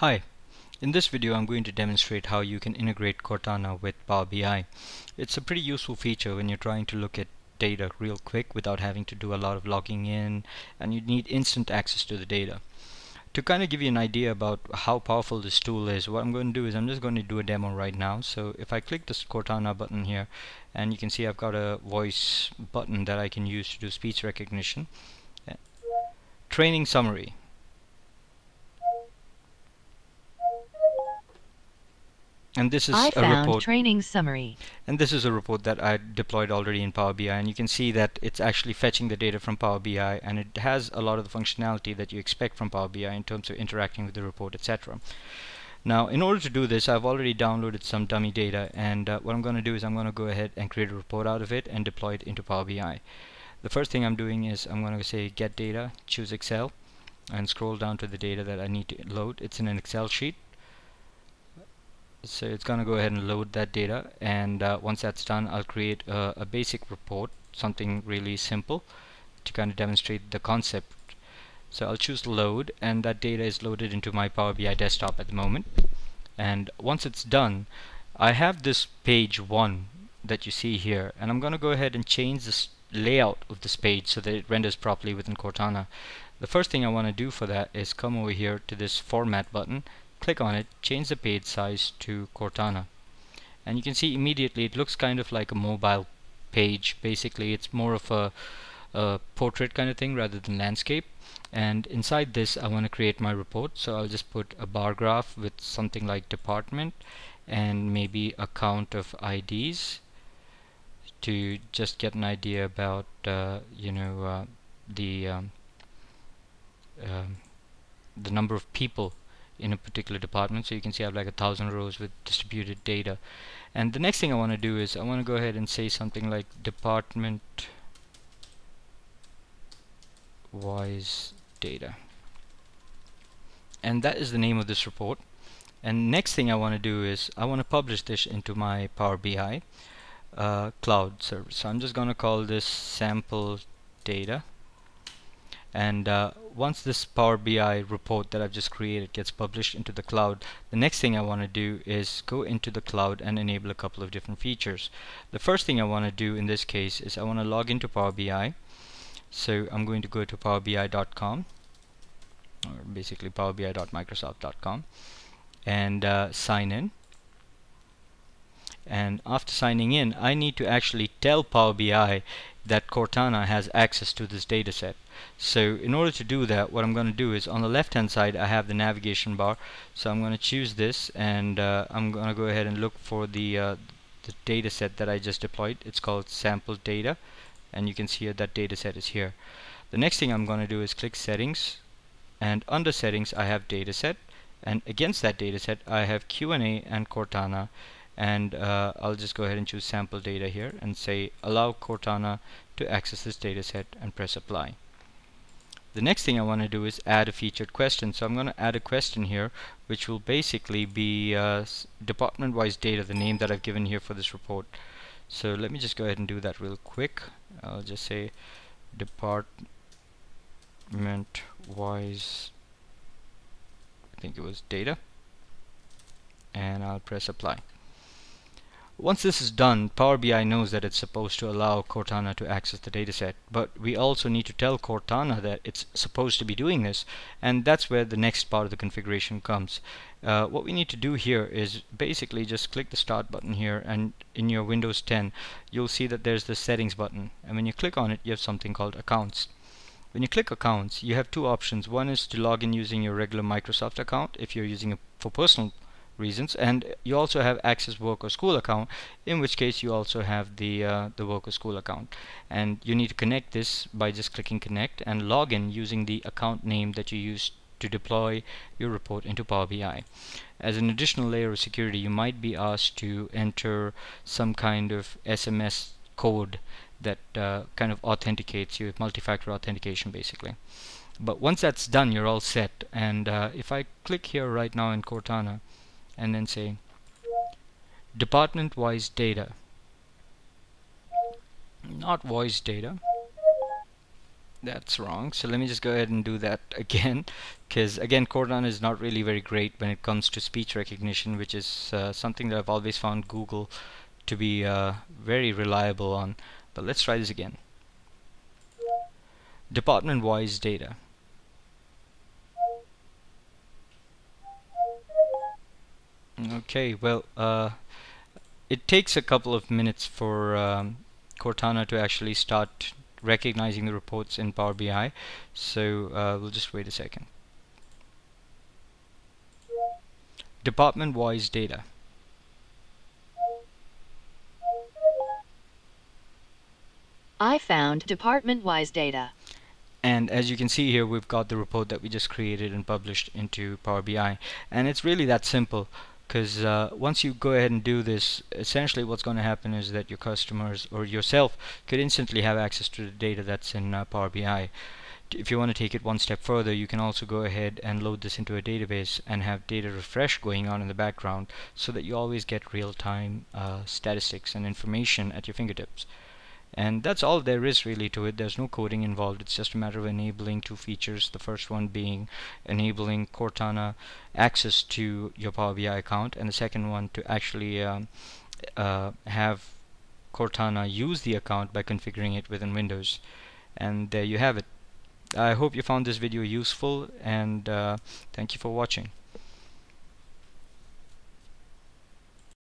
Hi, in this video I'm going to demonstrate how you can integrate Cortana with Power BI. It's a pretty useful feature when you're trying to look at data real quick without having to do a lot of logging in and you need instant access to the data. To kind of give you an idea about how powerful this tool is, what I'm going to do is I'm just going to do a demo right now. So if I click this Cortana button here and you can see I've got a voice button that I can use to do speech recognition. Training summary. And this is I a report training summary. and this is a report that I deployed already in Power BI and you can see that it's actually fetching the data from Power BI and it has a lot of the functionality that you expect from Power BI in terms of interacting with the report etc now in order to do this I've already downloaded some dummy data and uh, what I'm going to do is I'm going to go ahead and create a report out of it and deploy it into Power BI the first thing I'm doing is I'm going to say get data choose Excel and scroll down to the data that I need to load. It's in an Excel sheet so it's gonna go ahead and load that data and uh, once that's done I'll create a, a, basic report something really simple to kind of demonstrate the concept. So I'll choose load and that data is loaded into my Power BI desktop at the moment. And once it's done I have this page 1 that you see here and I'm gonna go ahead and change this layout of this page so that it renders properly within Cortana. The first thing I want to do for that is come over here to this format button click on it, change the page size to Cortana. And you can see immediately it looks kind of like a mobile page. Basically, it's more of a, a portrait kind of thing rather than landscape. And inside this, I want to create my report. So I'll just put a bar graph with something like department and maybe a count of IDs to just get an idea about uh, you know uh, the um, um, the number of people in a particular department so you can see I have like a thousand rows with distributed data. And the next thing I want to do is I want to go ahead and say something like department wise data. And that is the name of this report. And next thing I want to do is I want to publish this into my Power BI uh, cloud service. So I'm just going to call this sample data. And uh, once this Power BI report that I've just created gets published into the cloud the next thing I want to do is go into the cloud and enable a couple of different features. The first thing I want to do in this case is I want to log into Power BI so I'm going to go to powerbi.com or basically powerbi.microsoft.com and uh, sign in. And after signing in I need to actually tell Power BI that Cortana has access to this data set so in order to do that what I'm going to do is on the left hand side I have the navigation bar. So I'm going to choose this and uh, I'm going to go ahead and look for the uh, the data set that I just deployed. It's called sample data and you can see that data set is here. The next thing I'm going to do is click settings and under settings I have data set and against that data set I have Q&A and Cortana and uh, I'll just go ahead and choose sample data here and say allow Cortana to access this data set and press apply the next thing I want to do is add a featured question. So I'm going to add a question here which will basically be uh, department wise data the name that I've given here for this report. So let me just go ahead and do that real quick. I'll just say department wise I think it was data. And I'll press apply once this is done, Power BI knows that it's supposed to allow Cortana to access the dataset, but we also need to tell Cortana that it's supposed to be doing this, and that's where the next part of the configuration comes. Uh, what we need to do here is basically just click the start button here and in your Windows 10 you'll see that there's the settings button and when you click on it you have something called accounts. When you click accounts you have two options. One is to log in using your regular Microsoft account if you're using it for personal reasons. And you also have access work or school account in which case you also have the uh, the work or school account. And you need to connect this by just clicking connect and log in using the account name that you used to deploy your report into Power BI as an additional layer of security you might be asked to enter some kind of SMS code that uh, kind of authenticates you multi-factor authentication basically. But once that's done you're all set. And uh, if I click here right now in Cortana and then say department wise data. Not voice data. That's wrong. So let me just go ahead and do that again because again Cortana is not really very great when it comes to speech recognition which is uh, something that I've always found Google to be uh, very reliable on. But let's try this again. Department wise data okay well uh, it takes a couple of minutes for um, Cortana to actually start recognizing the reports in Power BI so uh, we'll just wait a second. Department wise data. I found department-wise data. and as you can see here we've got the report that we just created and published into Power BI and it's really that simple because uh, once you go ahead and do this essentially what's going to happen is that your customers or yourself could instantly have access to the data that's in uh, Power BI if you want to take it one step further you can also go ahead and load this into a database and have data refresh going on in the background so that you always get real-time uh, statistics and information at your fingertips and that's all there is really to it. There's no coding involved. It's just a matter of enabling two features. The first one being enabling Cortana access to your Power BI account and the second one to actually um, uh, have Cortana use the account by configuring it within Windows. And there you have it. I hope you found this video useful and uh, thank you for watching